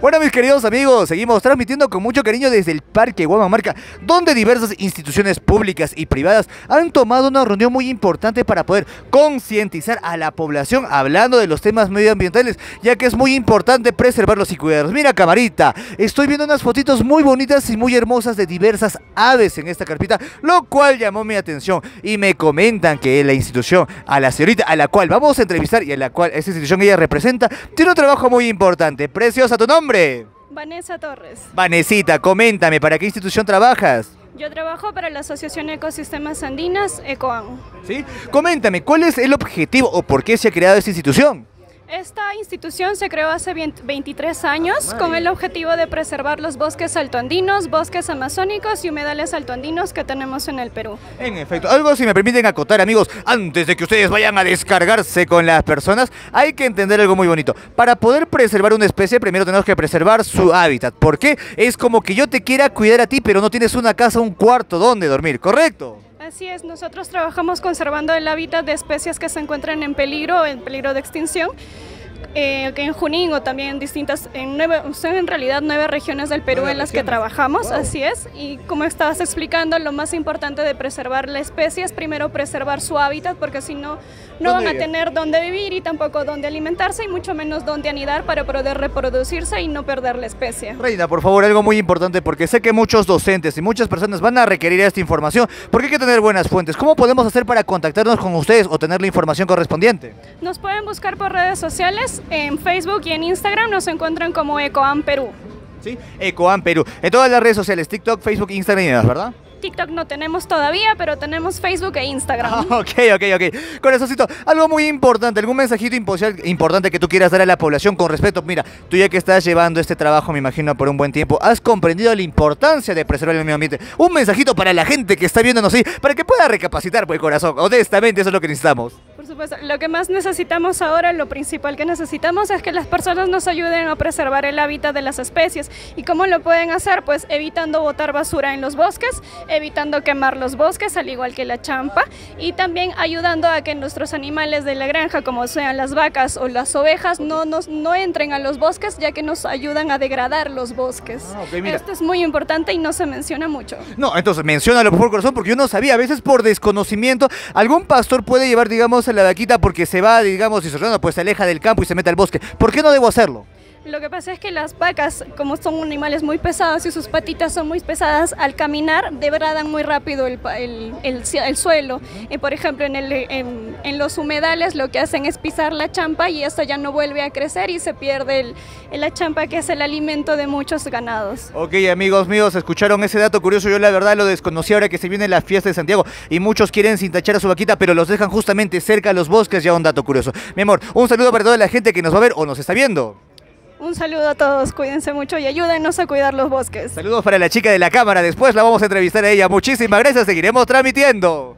Bueno, mis queridos amigos, seguimos transmitiendo con mucho cariño desde el Parque Guamamarca, donde diversas instituciones públicas y privadas han tomado una reunión muy importante para poder concientizar a la población hablando de los temas medioambientales, ya que es muy importante preservarlos y cuidarlos. Mira, camarita, estoy viendo unas fotitos muy bonitas y muy hermosas de diversas aves en esta carpita, lo cual llamó mi atención y me comentan que la institución a la señorita a la cual vamos a entrevistar y a la cual esta institución ella representa, tiene un trabajo muy importante. Preciosa tu nombre. Vanessa Torres. Vanesita, coméntame, ¿para qué institución trabajas? Yo trabajo para la Asociación Ecosistemas Andinas, ECOAN. ¿Sí? Coméntame, ¿cuál es el objetivo o por qué se ha creado esta institución? Esta institución se creó hace 23 años con el objetivo de preservar los bosques altoandinos, bosques amazónicos y humedales altoandinos que tenemos en el Perú. En efecto, algo si me permiten acotar amigos, antes de que ustedes vayan a descargarse con las personas, hay que entender algo muy bonito. Para poder preservar una especie, primero tenemos que preservar su hábitat. ¿Por qué? Es como que yo te quiera cuidar a ti, pero no tienes una casa, un cuarto donde dormir, ¿correcto? Así es, nosotros trabajamos conservando el hábitat de especies que se encuentran en peligro, en peligro de extinción. Eh, en Junín o también en distintas, en nueve, son en realidad nueve regiones del Perú en las que trabajamos, así es, y como estabas explicando, lo más importante de preservar la especie es primero preservar su hábitat, porque si no, no van a tener dónde vivir y tampoco dónde alimentarse y mucho menos dónde anidar para poder reproducirse y no perder la especie. Reina, por favor, algo muy importante, porque sé que muchos docentes y muchas personas van a requerir esta información, porque hay que tener buenas fuentes. ¿Cómo podemos hacer para contactarnos con ustedes o tener la información correspondiente? Nos pueden buscar por redes sociales, en Facebook y en Instagram nos encuentran como Ecoam Perú. ¿Sí? Ecoam Perú. En todas las redes sociales, TikTok, Facebook, Instagram y demás, ¿verdad? TikTok no tenemos todavía, pero tenemos Facebook e Instagram. Ah, ok, ok, ok. Corazoncito, algo muy importante, algún mensajito importante que tú quieras dar a la población con respecto. Mira, tú ya que estás llevando este trabajo, me imagino, por un buen tiempo, has comprendido la importancia de preservar el medio ambiente. Un mensajito para la gente que está viéndonos ahí, para que pueda recapacitar, pues, corazón. Honestamente, eso es lo que necesitamos. Por supuesto, lo que más necesitamos ahora, lo principal que necesitamos es que las personas nos ayuden a preservar el hábitat de las especies. ¿Y cómo lo pueden hacer? Pues evitando botar basura en los bosques, evitando quemar los bosques, al igual que la champa, y también ayudando a que nuestros animales de la granja, como sean las vacas o las ovejas, no, nos, no entren a los bosques, ya que nos ayudan a degradar los bosques. Ah, Esto es muy importante y no se menciona mucho. No, entonces menciónalo por corazón, porque yo no sabía, a veces por desconocimiento, algún pastor puede llevar, digamos, la vaquita porque se va, digamos, y su pues se aleja del campo y se mete al bosque. ¿Por qué no debo hacerlo? Lo que pasa es que las vacas, como son animales muy pesados y sus patitas son muy pesadas, al caminar degradan muy rápido el, el, suelo. Y por ejemplo, en, el, en, los humedales lo que hacen es pisar la champa y esto ya no vuelve a crecer y se pierde la champa que es el alimento de muchos ganados. Ok, amigos míos, escucharon ese dato curioso. Yo la verdad lo desconocí ahora que se viene la fiesta de Santiago y muchos quieren sin tachar a su vaquita, pero los dejan justamente cerca de los bosques. Ya un dato curioso. Mi amor, un saludo para toda la gente que nos va a ver o nos está viendo. Un saludo a todos, cuídense mucho y ayúdenos a cuidar los bosques. Saludos para la chica de la cámara, después la vamos a entrevistar a ella. Muchísimas gracias, seguiremos transmitiendo.